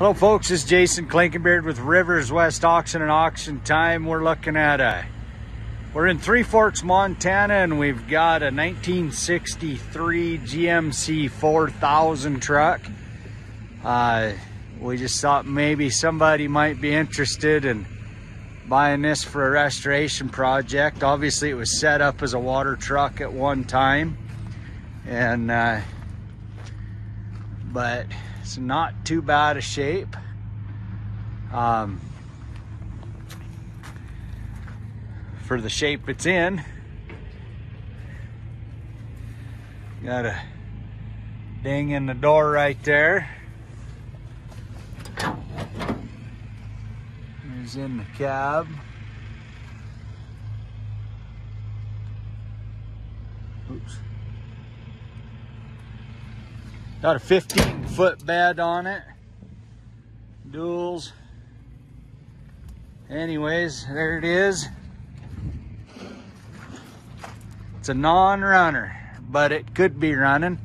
Hello folks, is Jason Klinkenbeard with Rivers West Auction and Auction Time. We're looking at a, we're in Three Forks, Montana and we've got a 1963 GMC 4000 truck. Uh, we just thought maybe somebody might be interested in buying this for a restoration project. Obviously it was set up as a water truck at one time and uh, but it's not too bad a shape. Um, for the shape it's in. Got a ding in the door right there. Here's in the cab. Oops. Got a 15 foot bed on it. Duals. Anyways, there it is. It's a non-runner, but it could be running.